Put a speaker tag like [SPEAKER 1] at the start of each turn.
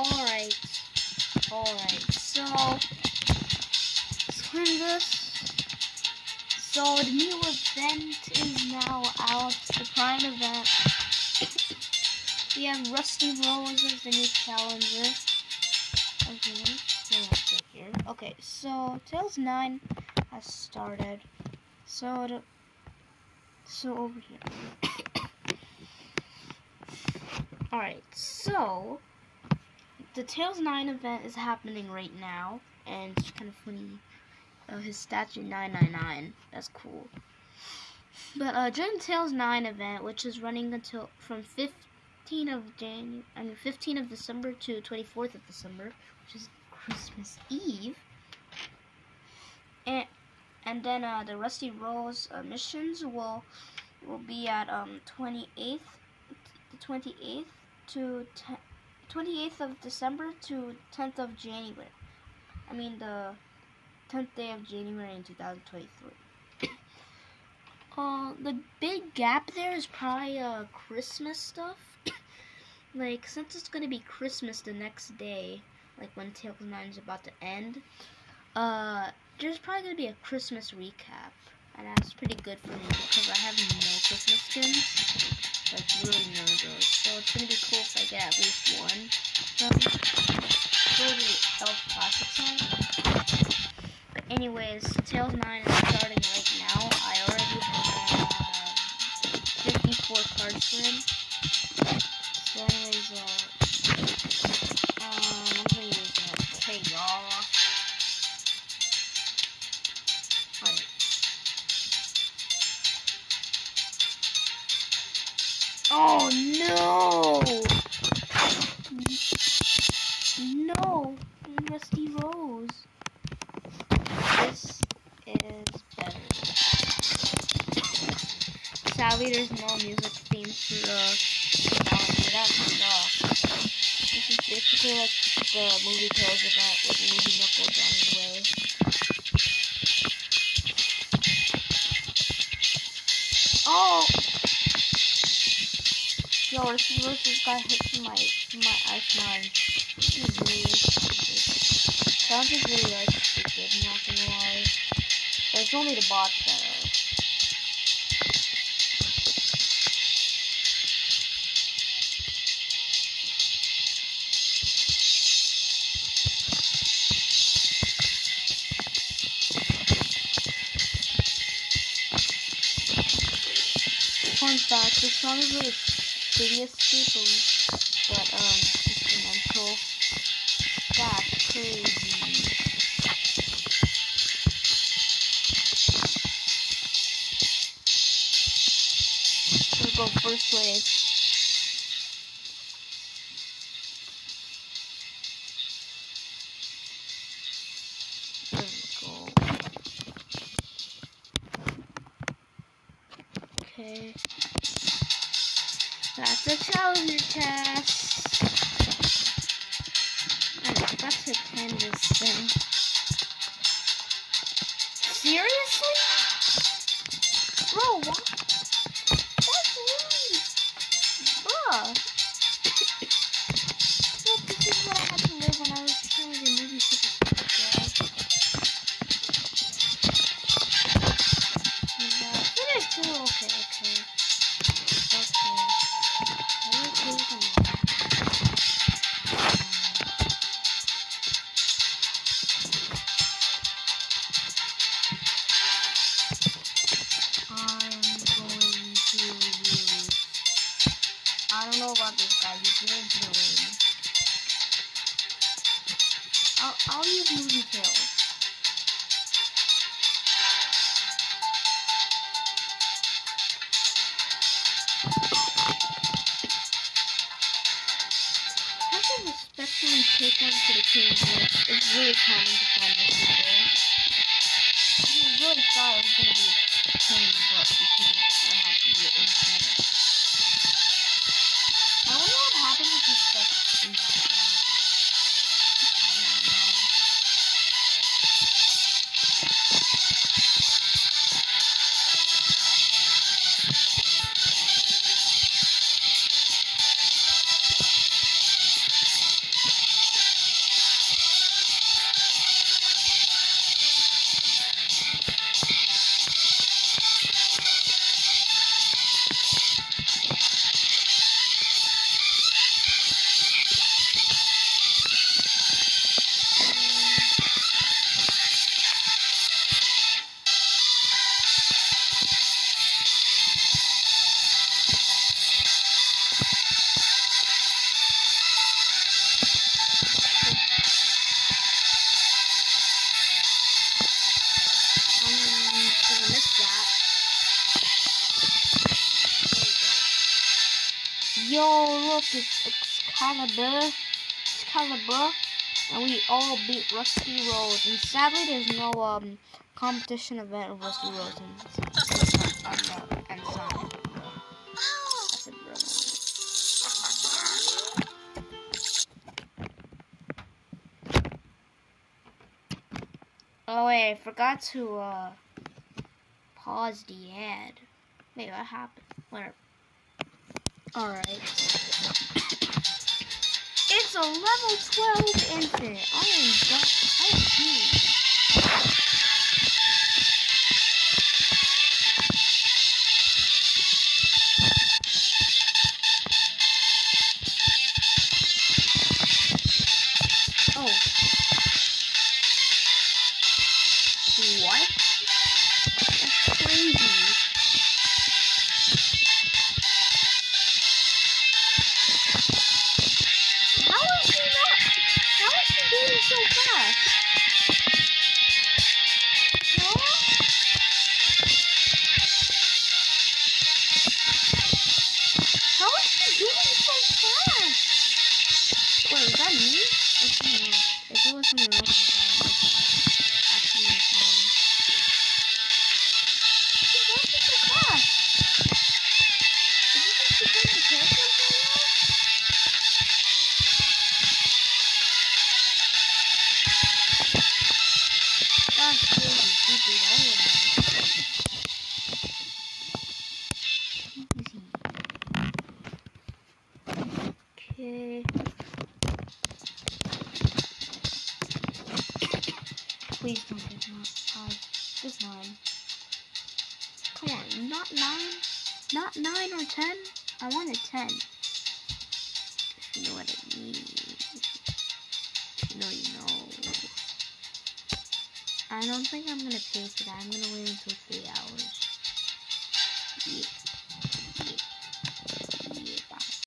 [SPEAKER 1] Alright. Alright, so let's this. So the new event is now out, the Prime event. we have Rusty Rose as the new challenger. Okay, so here. Okay, so Tails 9 has started. So the, so over here. Alright, so the Tails 9 event is happening right now, and it's kind of funny. Uh, his statue 999. That's cool. But uh, during the Tails 9 event, which is running until from 15 of January, I mean 15 of December to 24th of December, which is Christmas Eve, and and then uh, the Rusty Rose uh, missions will will be at um 28th, the 28th to 10, 28th of December to 10th of January. I mean the 10th day of January in 2023. uh, the big gap there is probably uh, Christmas stuff. like, since it's gonna be Christmas the next day, like when Tails 9 is about to end, uh, there's probably gonna be a Christmas recap. And that's pretty good for me because I have no Christmas skins like really of those. So it's gonna be cool if I get at least anyways, Tails 9 is starting right now. I already have 54 cards for him. So anyways, uh, um, I'm gonna use uh, K-Y'all. Oh no! No, Rusty Rose. Is better. Sadly, there's no music theme for the. This is basically like the movie Tails event with movie Knuckles on the way. Oh! Yo, this just got hit my my ice mine. This is really stupid. Sounds really like stupid, not gonna lie. It's only the bots that. Fun fact, this song is really previous people, wave. Okay. That's a challenger test. I'll I'll use movie a spectrum take one to the king is really common to find this people. I really thought it was gonna be a pain in the butt because of what happened with internet. Yo, look, it's Excalibur. Excalibur. And we all beat Rusty Rose. And sadly, there's no um competition event of Rusty Rose and, and, and. Oh wait, I forgot to uh pause the ad. Wait, what happened? Where? Alright. It's a level 12 infinite. Oh I am just, I am 就快。Okay. Please don't get not five. Just nine. Come on, not nine? Not nine or ten? I want a ten. If you know what I mean. If you know, you know. I don't think I'm gonna pay for that. I'm gonna wait until three hours. Yeah.